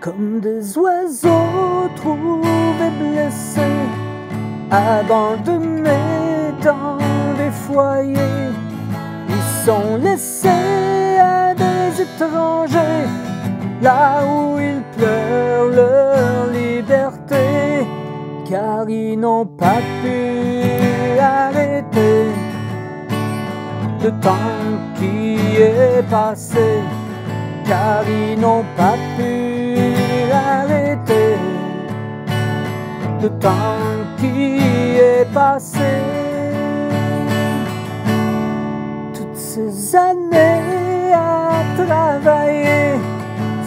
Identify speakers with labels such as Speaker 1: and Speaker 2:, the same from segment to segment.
Speaker 1: comme des oiseaux trouvés blessés, abandonnés dans des foyers. Ils sont laissés à des étrangers, là où ils pleurent leur liberté, car ils n'ont pas pu arrêter le temps qui est passé, car ils n'ont pas pu le temps qui est passé. Toutes ces années à travailler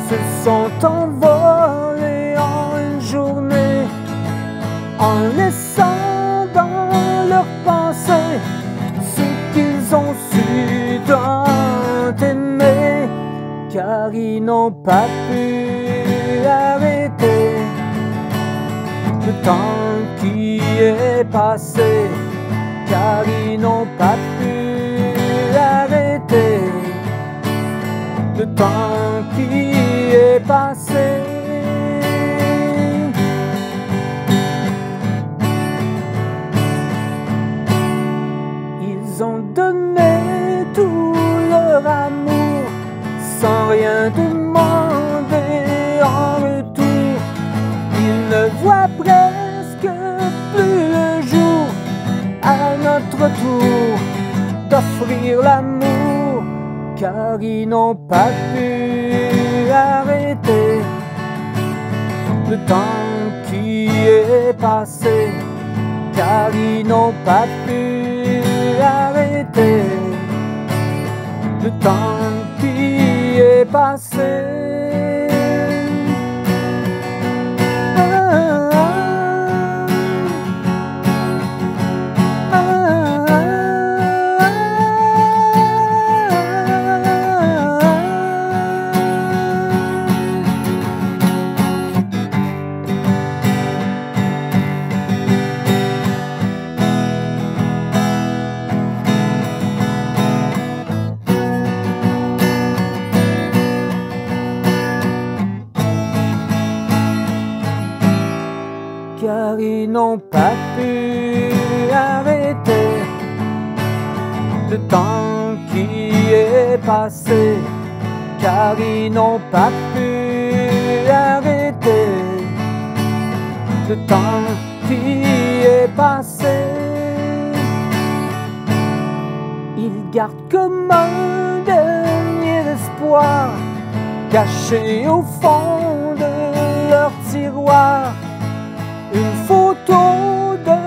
Speaker 1: se sont envolées en une journée, en laissant dans leurs pensées ce qu'ils ont su tant aimer, car ils n'ont pas pu le temps qui est passé, car ils n'ont pas pu arrêter le temps qui est passé. Ils ont donné tout leur amour sans rien demander Voient presque plus le jour à notre tour d'offrir l'amour, car ils n'ont pas pu arrêter le temps qui est passé, car ils n'ont pas pu arrêter le temps qui est passé. Ils n'ont pas pu arrêter le temps qui est passé, car ils n'ont pas pu arrêter le temps qui est passé. Ils gardent comme un dernier espoir, caché au fond de leur tiroir de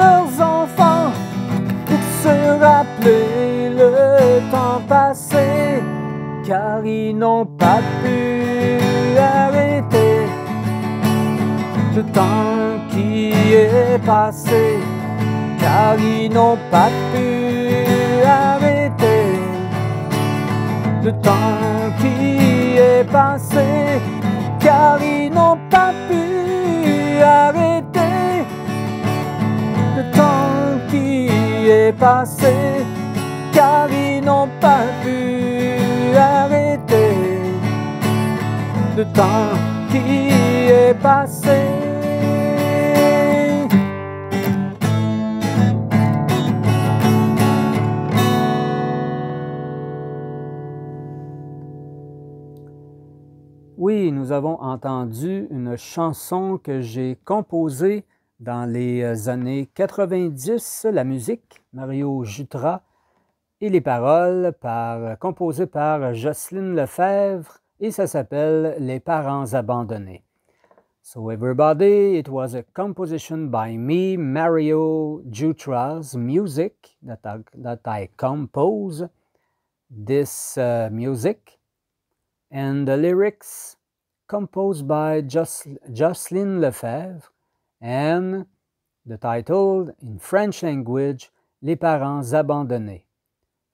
Speaker 1: leurs enfants pour se rappeler le temps passé, car ils n'ont pas pu arrêter le temps qui est passé, car ils n'ont pas pu arrêter le temps qui est passé, car ils n'ont pas pu passé, car ils n'ont pas pu arrêter le temps qui est passé. Oui, nous avons entendu une chanson que j'ai composée dans les années 90, la musique, Mario Jutra, et les paroles par, composées par Jocelyne Lefebvre, et ça s'appelle Les parents abandonnés. So everybody, it was a composition by me, Mario Jutra's music that I, that I compose this uh, music. and the lyrics composed by Jocelyn Lefebvre and the title in French language Les parents abandonnés.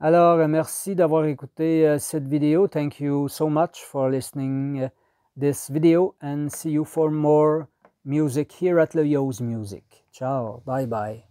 Speaker 1: Alors, merci d'avoir écouté uh, cette vidéo. Thank you so much for listening uh, this video and see you for more music here at Leo's Music. Ciao, bye bye.